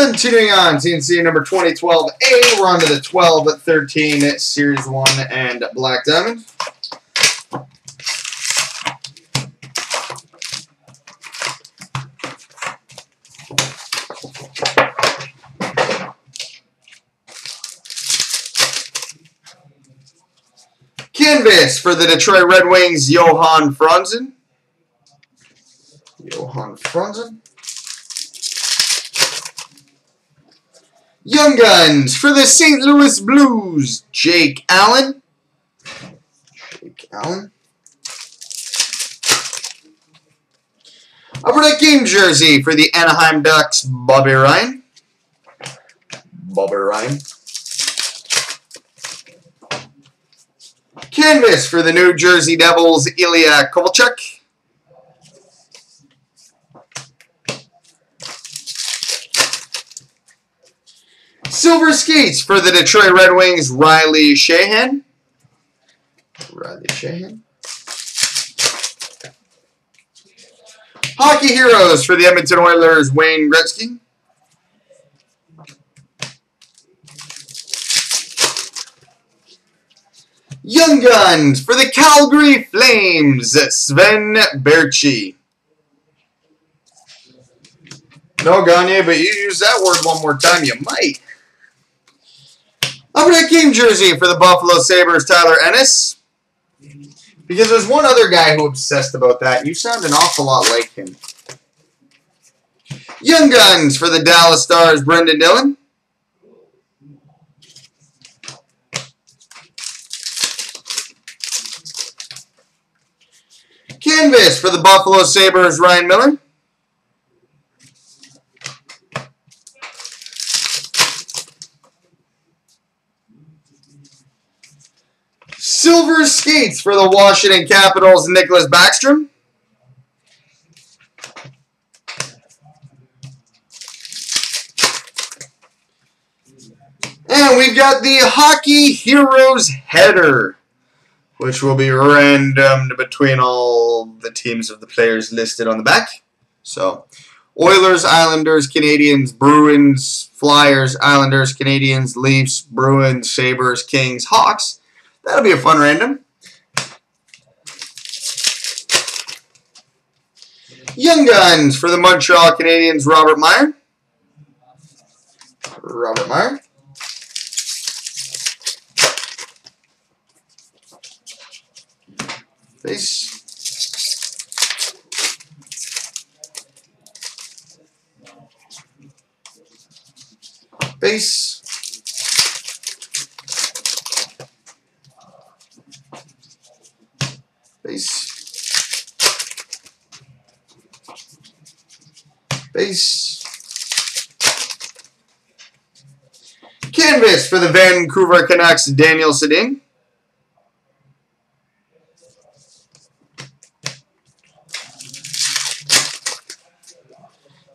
Continuing on, CNC number 2012A, we're on to the 12-13 Series 1 and Black Diamond. Canvas for the Detroit Red Wings, Johan Franzen. Johan Franzen. Young Guns for the St. Louis Blues, Jake Allen. Jake Allen. Upper Deck Game Jersey for the Anaheim Ducks, Bobby Ryan. Bobby Ryan. Canvas for the New Jersey Devils, Ilya Kovalchuk. Silver Skates for the Detroit Red Wings, Riley Sheahan. Riley Sheahan. Hockey Heroes for the Edmonton Oilers, Wayne Gretzky. Young Guns for the Calgary Flames, Sven Baertschi. No, Gagne, but you use that word one more time, you might. Upper Deck Game Jersey for the Buffalo Sabres, Tyler Ennis. Because there's one other guy who obsessed about that. You sound an awful lot like him. Young Guns for the Dallas Stars, Brendan Dillon. Canvas for the Buffalo Sabres, Ryan Miller. For the Washington Capitals, Nicklas Backstrom. And we've got the Hockey Heroes header, which will be randomed between all the teams of the players listed on the back. So, Oilers, Islanders, Canadiens, Bruins, Flyers, Islanders, Canadiens, Leafs, Bruins, Sabres, Kings, Hawks. That'll be a fun random. Young Guns for the Montreal Canadiens, Robert Mayer. Robert Mayer. Base. Base. Canvas for the Vancouver Canucks, Daniel Sedin.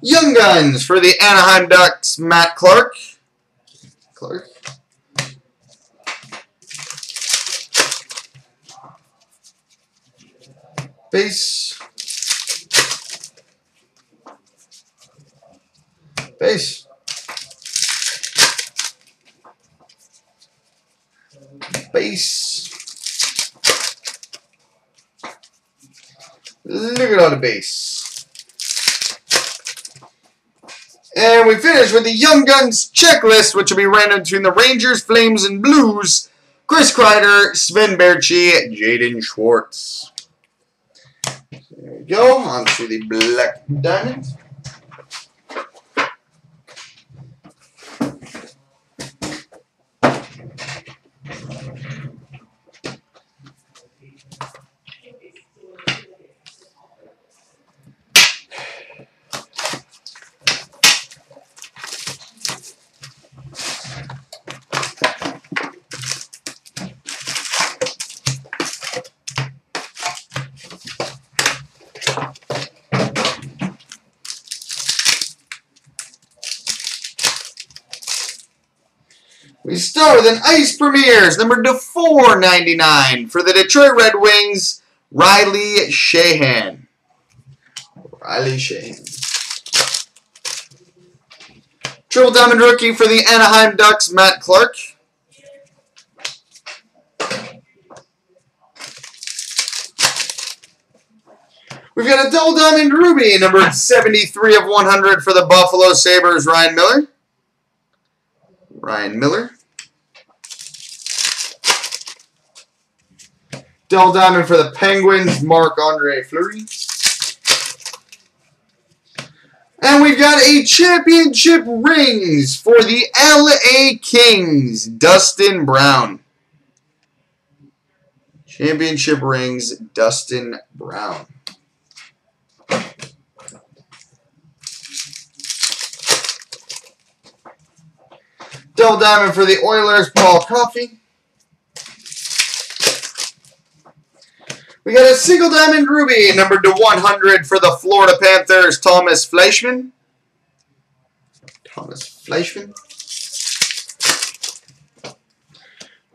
Young Guns for the Anaheim Ducks, Matt Clark. Clark. Base. Base. Base. Look at all the base. And we finish with the Young Guns checklist, which will be random between the Rangers, Flames, and Blues. Chris Kreider, Sven Baertschi, Jaden Schwartz. There we go. On to the Black Diamond. We start with an Ice Premieres, number to 499 for the Detroit Red Wings, Riley Sheahan. Riley Sheahan. Triple Diamond Rookie for the Anaheim Ducks, Matt Clark. We've got a double diamond ruby, number 73 of 100 for the Buffalo Sabres, Ryan Miller. Ryan Miller. Double diamond for the Penguins, Marc-Andre Fleury. And we've got a championship rings for the LA Kings, Dustin Brown. Championship rings, Dustin Brown. Double diamond for the Oilers, Paul Coffey. We got a single diamond ruby, numbered to 100 for the Florida Panthers, Tomas Fleischmann. Tomas Fleischmann.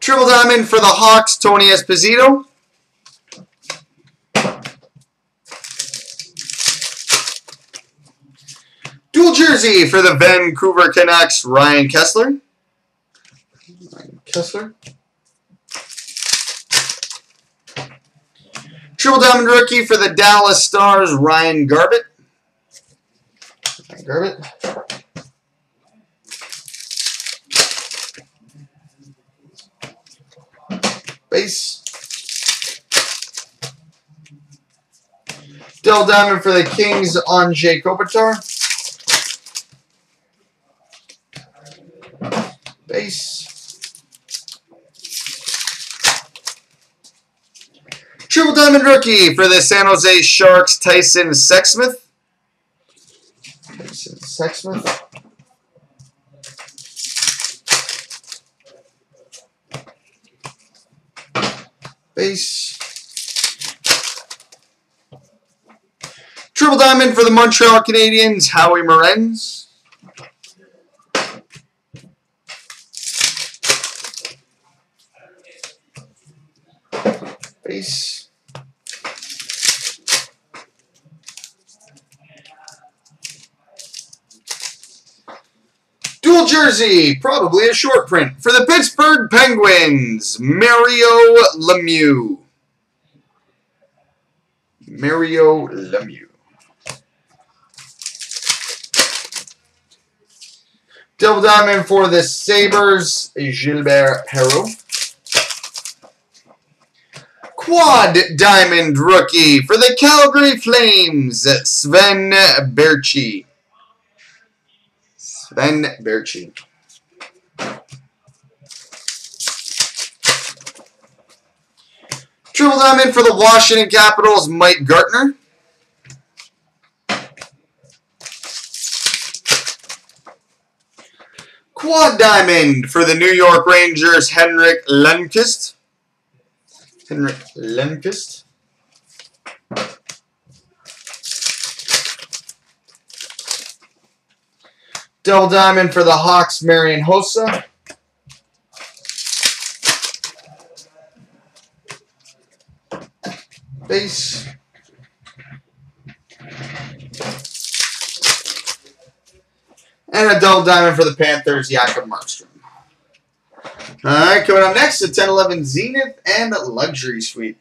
Triple diamond for the Hawks, Tony Esposito. Dual jersey for the Vancouver Canucks, Ryan Kesler. Ryan Kesler. Triple Diamond Rookie for the Dallas Stars, Ryan Garbutt. Ryan Garbutt. Base. Del Diamond for the Kings, Anze Kopitar. Base. Triple Diamond Rookie for the San Jose Sharks, Tyson Sexsmith. Tyson Sexsmith. Base. Triple Diamond for the Montreal Canadiens, Howie Morenz. Base. Jersey, probably a short print, for the Pittsburgh Penguins, Mario Lemieux. Mario Lemieux. Double diamond for the Sabres, Gilbert Perreault. Quad Diamond Rookie for the Calgary Flames, Sven Baertschi. Sven Baertschi. Triple Diamond for the Washington Capitals, Mike Gartner. Quad Diamond for the New York Rangers, Henrik Lundqvist. Henrik Lundqvist. Double Diamond for the Hawks, Marian Hossa. Base. And a double diamond for the Panthers, Jacob Markstrom. All right, coming up next, the 10-11 Zenith and Luxury Suite.